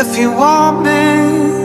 if you want me